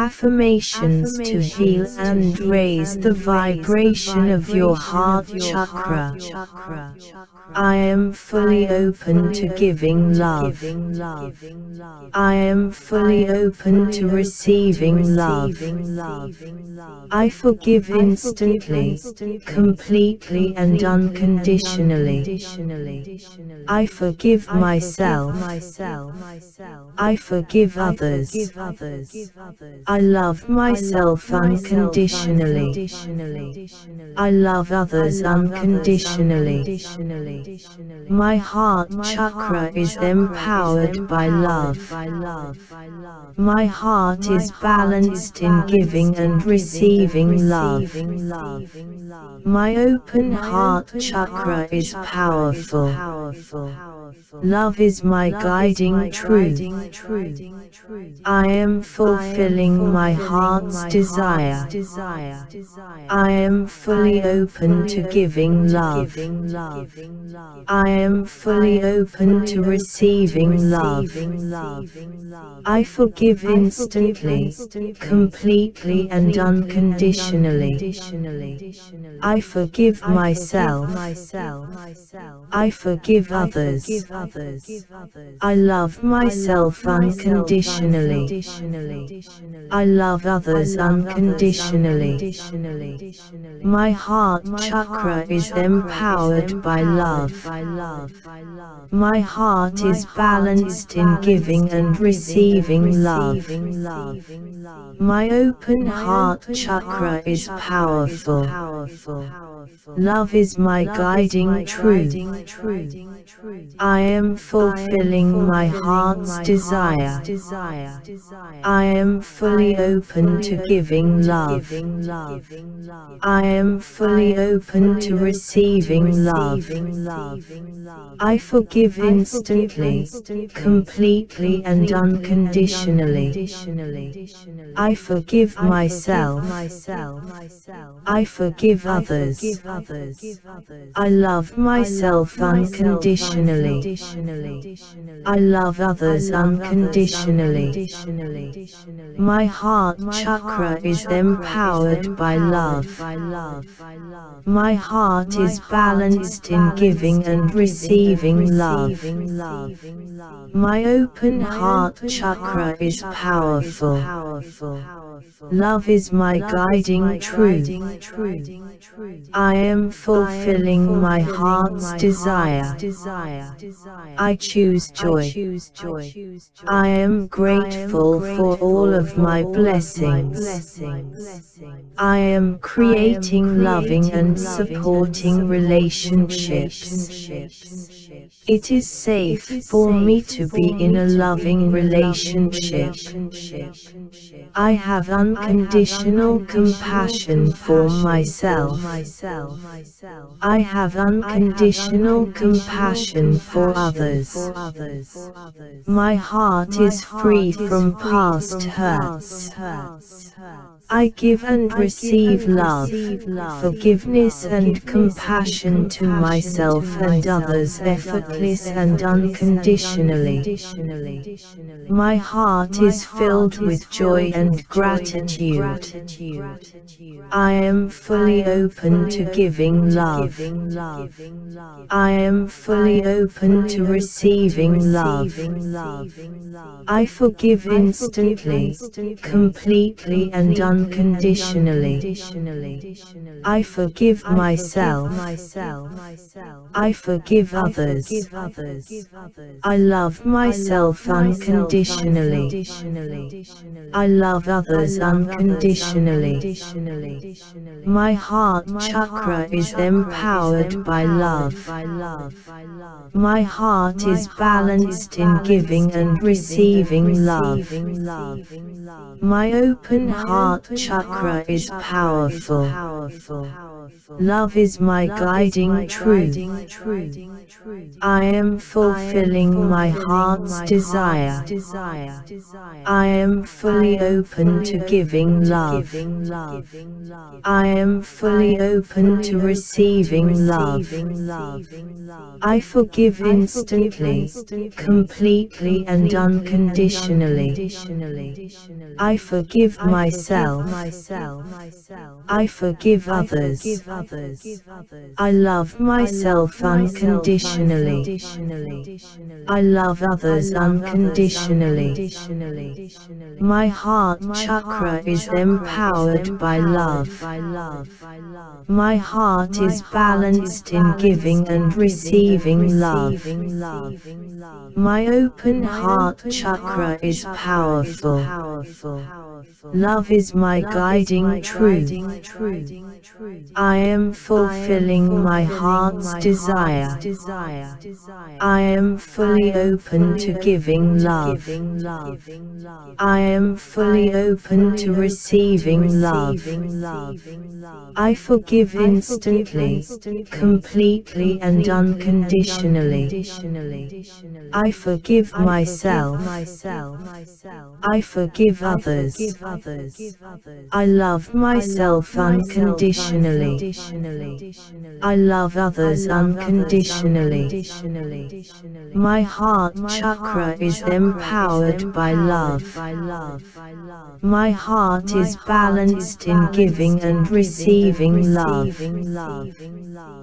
Affirmations to heal and raise the vibration of your heart chakra. chakra. I am fully open to giving love. I am fully open to receiving love. I forgive instantly, completely and unconditionally. I forgive myself. I forgive others. I love myself unconditionally. I love others unconditionally. My heart chakra is empowered by love. My heart is balanced in giving and receiving love. My open heart chakra is powerful. Love is my guiding truth. I am fulfilling my heart's desire. I am fully open to giving love. I am fully open to receiving love. I forgive instantly, completely and unconditionally. I forgive myself. I forgive others. I love myself unconditionally. I love others unconditionally. My heart chakra is empowered by love. My heart is balanced in giving and receiving love. My open heart chakra is powerful. Love is my guiding truth. I am fulfilling my heart's desire. I am fully open to giving love. I am fully open to receiving love. I forgive instantly, completely and unconditionally. I forgive myself. I forgive others. I love myself unconditionally. I love others unconditionally. My heart chakra is empowered by love. My heart is balanced in giving and receiving love. My open heart chakra is powerful. Love is my guiding truth. I am fulfilling my heart's desire. I choose joy. I am grateful for all of my blessings. I am creating loving and supporting relationships. It is safe for me to be in a loving relationship. I have unconditional compassion for myself. I have unconditional compassion for others. My heart is free from past hurts. I give and receive love, forgiveness and compassion to myself and others effortless and unconditionally. My heart is filled with joy and gratitude. I am fully open to giving love. I am fully open to receiving love. I forgive instantly, completely and unconditionally. I forgive myself. I forgive others. I love myself unconditionally. I love others unconditionally. My heart chakra is empowered by love. My heart is balanced in giving and receiving love. My open heart chakra is powerful. Love is my guiding truth. I am fulfilling my heart's desire. I am fully open to giving love. I am fully open to receiving love. I forgive instantly, completely and unconditionally. I forgive myself. I forgive others. I love myself unconditionally. I love others unconditionally. My heart chakra is empowered by love. My heart is balanced in giving and receiving love. My open heart chakra is powerful. Love is my guiding truth. I am fulfilling my heart's desire. I am fully open to giving love. I am fully open to receiving love. I forgive instantly, completely and unconditionally. I forgive myself. I forgive others. I love myself unconditionally. I love others unconditionally. My heart chakra is empowered by love. My heart is balanced in giving and receiving love.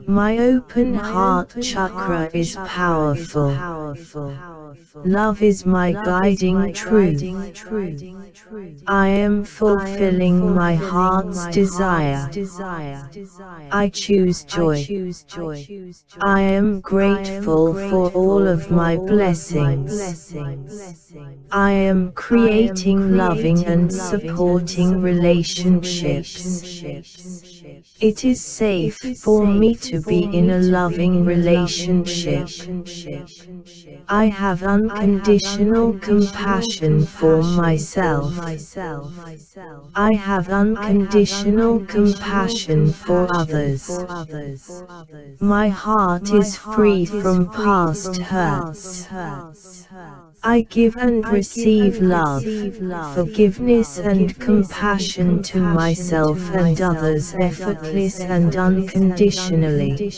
My open heart chakra is powerful. Love is my guiding truth. I am fulfilling my heart's desire. I choose joy. I am grateful for all of my blessings. I am creating loving and supporting relationships. It is safe for me to be in a loving relationship. I have unconditional compassion for myself. I have unconditional compassion for others. My heart is free from past hurts. I give and receive love, forgiveness and compassion to myself and others effortless and unconditionally.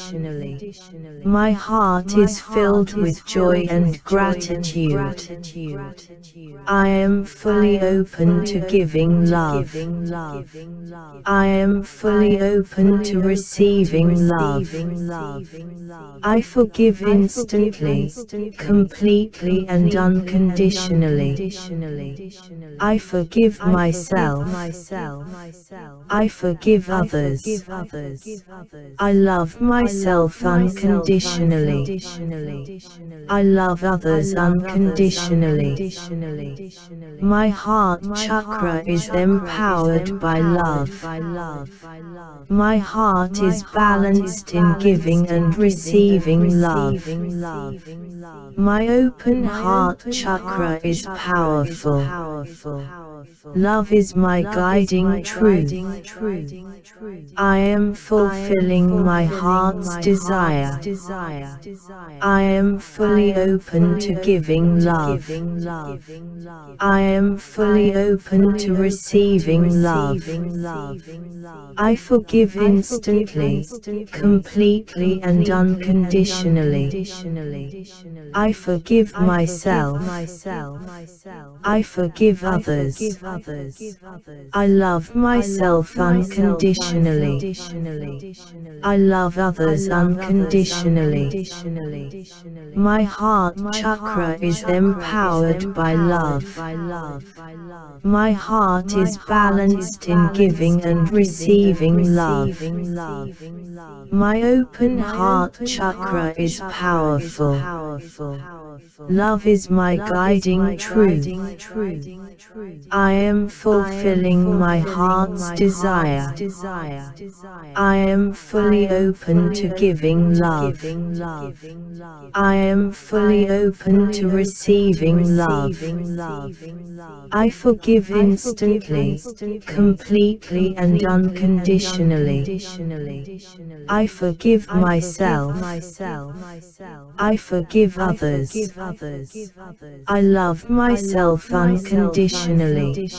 My heart is filled with joy and gratitude. I am fully open to giving love. I am fully open to receiving love. I forgive instantly, completely and unconditionally unconditionally. I forgive myself. I forgive others. I love myself unconditionally. I love others unconditionally. My heart chakra is empowered by love. My heart is balanced in giving and receiving love. My open heart chakra is powerful. Love is my guiding truth. I am fulfilling my heart's desire. I am fully open to giving love. I am fully open to receiving love. I forgive instantly, completely and unconditionally. I forgive myself. I forgive others. I love myself unconditionally. I love others unconditionally. My heart chakra is empowered by love. My heart is balanced in giving and receiving love. My open heart chakra is powerful. Love is my guiding truth. I am fulfilling my heart's desire. I am fully open to giving love. I am fully open to receiving love. I forgive instantly, completely and unconditionally. I forgive myself. I forgive others. I love myself unconditionally.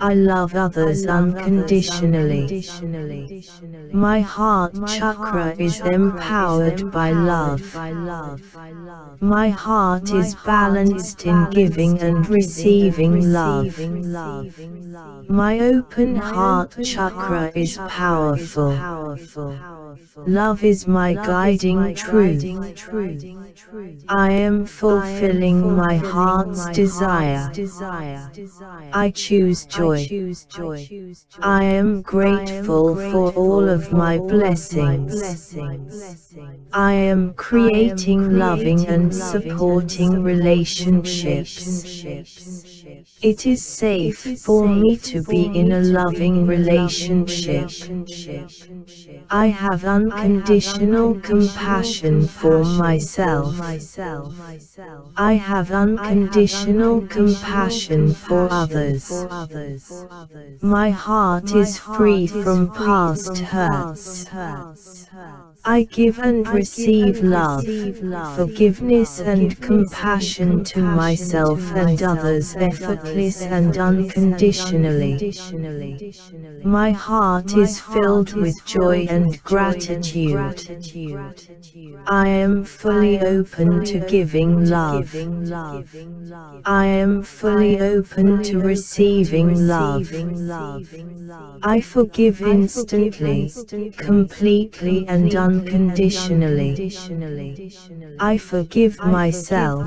I love others unconditionally. My heart chakra is empowered by love. My heart is balanced in giving and receiving love. My open heart chakra is powerful. Love is my guiding truth. I am fulfilling my heart's desire. I choose joy. I am grateful for all of my blessings. I am creating loving and supporting relationships. It is safe for me to be in a loving relationship. I have unconditional compassion for myself. I have unconditional compassion for others. My heart is free from past hurts. I give and receive love, forgiveness and compassion to myself and others effortless and unconditionally. My heart is filled with joy and gratitude. I am fully open to giving love. I am fully open to receiving love. I forgive instantly, completely and unconditionally. I forgive myself.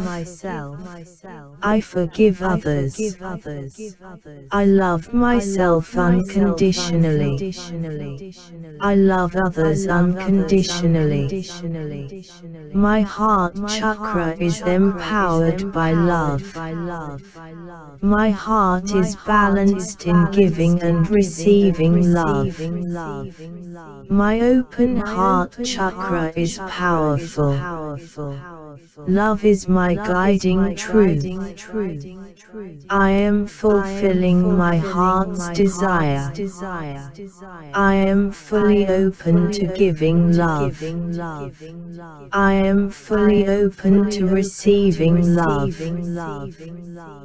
I forgive others. I love myself unconditionally. I love others unconditionally. My heart chakra is empowered by love. My heart is balanced in giving and receiving love. My open heart chakra is powerful. Love is my guiding truth. I am fulfilling my heart's desire. I am fully open to giving love. I am fully open to receiving love.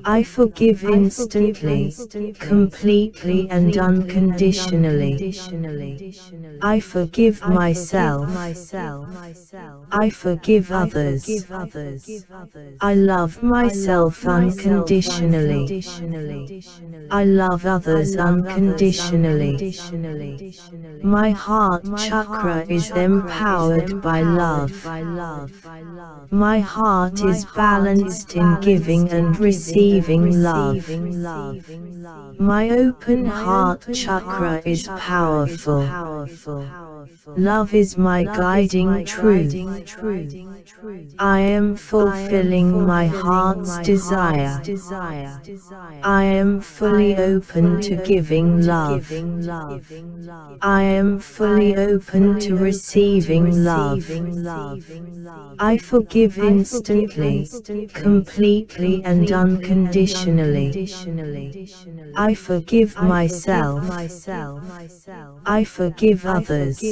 I forgive instantly, completely and unconditionally. I forgive myself. I forgive others. I love myself unconditionally. I love others unconditionally. My heart chakra is empowered by love. My heart is balanced in giving and receiving love. My open heart chakra is powerful. Love is my guiding truth. I am fulfilling my heart's desire. I am fully open to giving love. I am fully open to receiving love. I forgive instantly, completely and unconditionally. I forgive myself. I forgive others.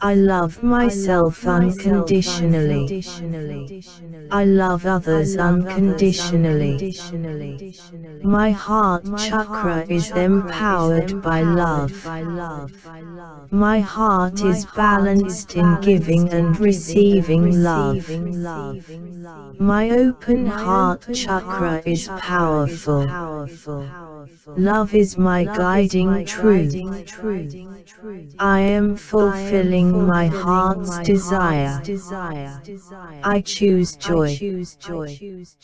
I love myself unconditionally. I love others unconditionally. My heart chakra is empowered by love. My heart is balanced in giving and receiving love. My open heart chakra is powerful. Love is my guiding truth. I am fulfilling my heart's desire. I choose joy.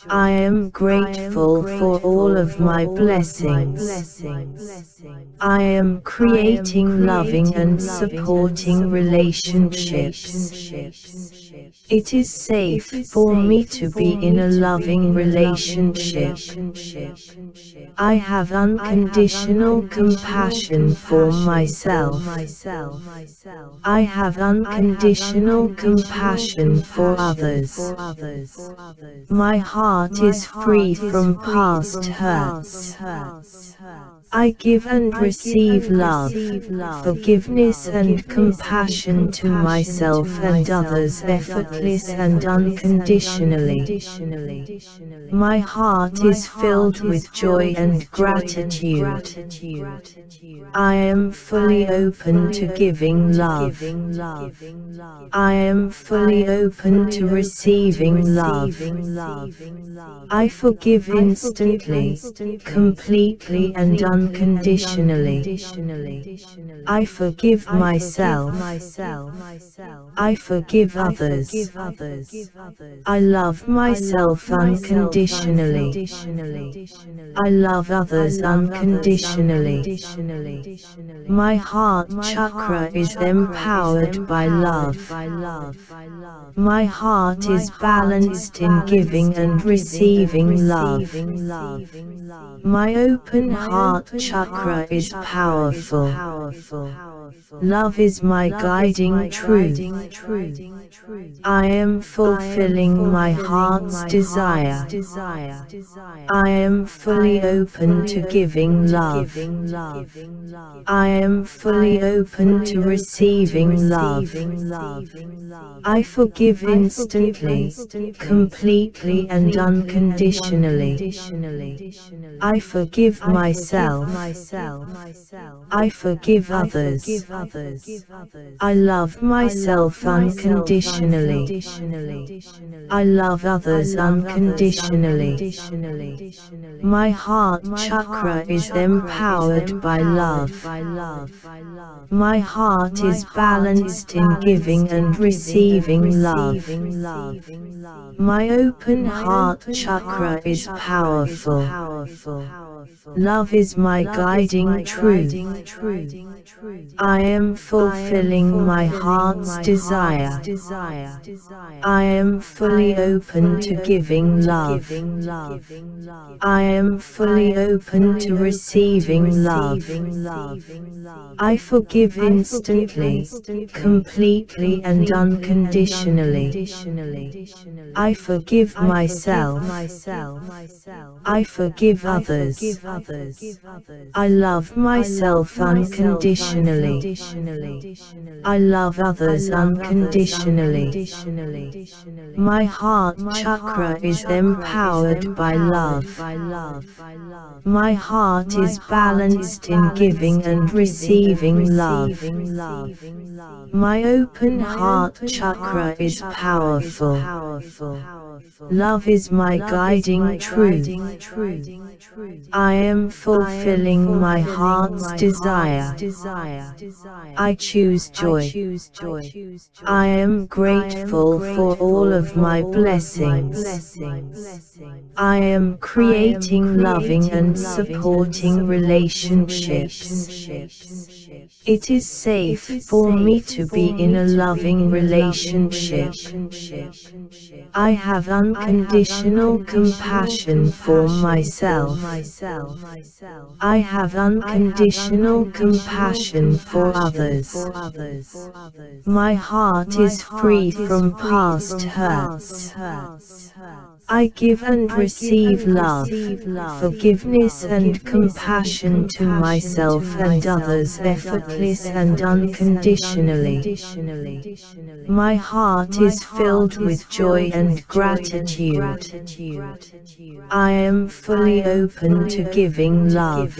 I am grateful for all of my blessings. I am creating loving and supporting relationships. It is safe for me to be in a loving relationship. I have unconditional compassion for myself. I have unconditional compassion for others. My heart is free from past hurts. I give and receive love, forgiveness and compassion to myself and others effortless and unconditionally. My heart is filled with joy and gratitude. I am fully open to giving love. I am fully open to receiving love. I forgive instantly, completely and unconditionally. I forgive myself. I forgive others. I love myself unconditionally. I love others unconditionally. My heart chakra is empowered by love. My heart is balanced in giving and receiving love. My open heart chakra is powerful. Love is my guiding truth. I am fulfilling my heart's desire. I am fully open to giving love. I am fully open to receiving love. I forgive instantly, completely and unconditionally. I forgive myself. I forgive others. I love myself unconditionally. I love others unconditionally. My heart chakra is empowered by love. My heart is balanced in giving and receiving love. My open heart chakra is powerful. Love is my guiding truth. I am fulfilling my heart's desire. I am fully open to giving love. I am fully open to receiving love. I forgive instantly, completely and unconditionally. I forgive myself. I forgive others. I love myself unconditionally. I love others unconditionally. My heart chakra is empowered by love. My heart is balanced in giving and receiving love. My open heart chakra is powerful. Love is my guiding truth. I am fulfilling my heart's desire. I choose joy. I am grateful for all of my blessings. I am creating loving and supporting relationships. It is safe for me to be in a loving relationship. I have unconditional compassion for myself. I have unconditional compassion for others. My heart is free from past hurts. I give and receive love, forgiveness and compassion to myself and others effortless and unconditionally. My heart is filled with joy and gratitude. I am fully open to giving love.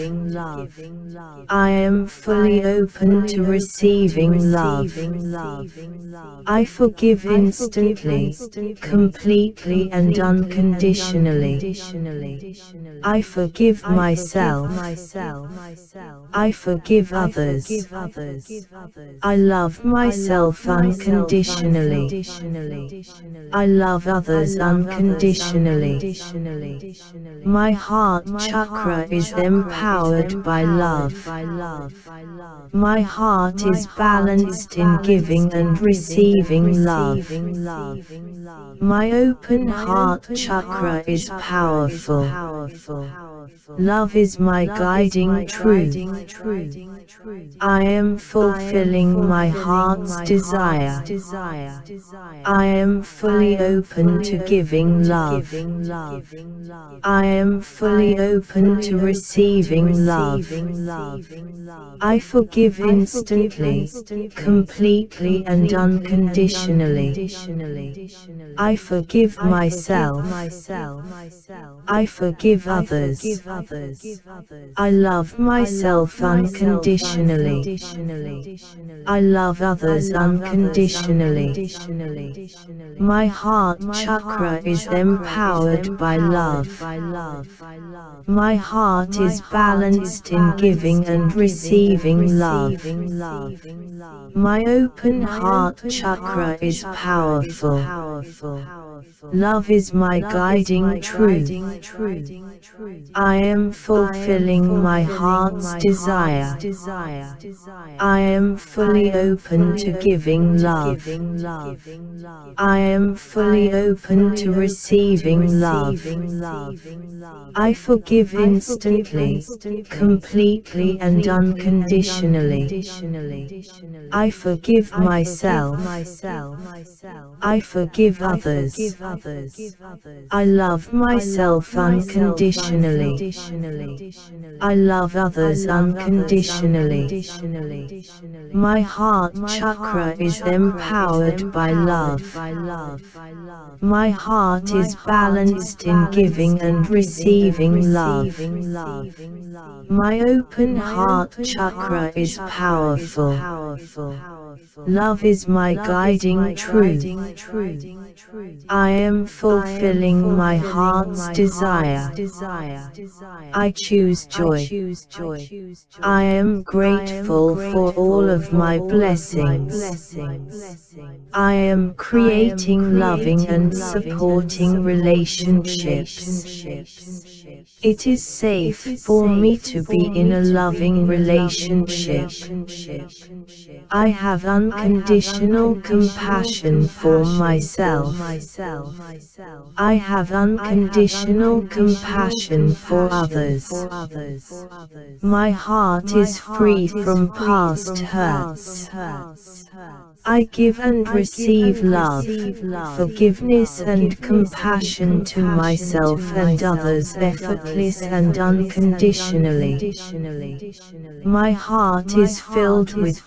I am fully open to receiving love. I forgive instantly, completely and unconditionally. I forgive myself. I forgive others. I love myself unconditionally. I love others unconditionally. My heart chakra is empowered by love. My heart is balanced in giving and receiving love. My open heart chakra is powerful. Love is my guiding truth. I am fulfilling my heart's desire. I am fully open to giving love. I am fully open to receiving love. I forgive instantly, completely and unconditionally. I forgive myself. I forgive others. I love myself unconditionally. I love others unconditionally. My heart chakra is empowered by love. My heart is balanced in giving and receiving love. My open heart chakra is powerful. Love is my guiding truth. I am fulfilling my heart's desire. I am fully open to giving love. I am fully open to receiving love. I forgive instantly, completely and unconditionally. I forgive myself. I forgive others. I love myself unconditionally. I love others unconditionally. My heart chakra is empowered by love. My heart is balanced in giving and receiving love. My open heart chakra is powerful. Love is my guiding truth. I am fulfilling my heart's desire. I choose joy. I am grateful for all of my blessings. I am creating loving and supporting relationships. It is safe for me to be in a loving relationship. I have unconditional compassion for myself. I have unconditional compassion for others. My heart is free from past hurts. I give and receive love, forgiveness and compassion to myself and others effortless and unconditionally. My heart is filled with